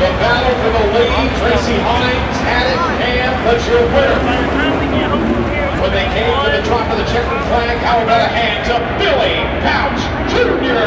The battle for the lead. Tracy Hines had it and hand, but your winner. When they came to the top of the checkered flag, how about a hand to Billy Pauch Jr.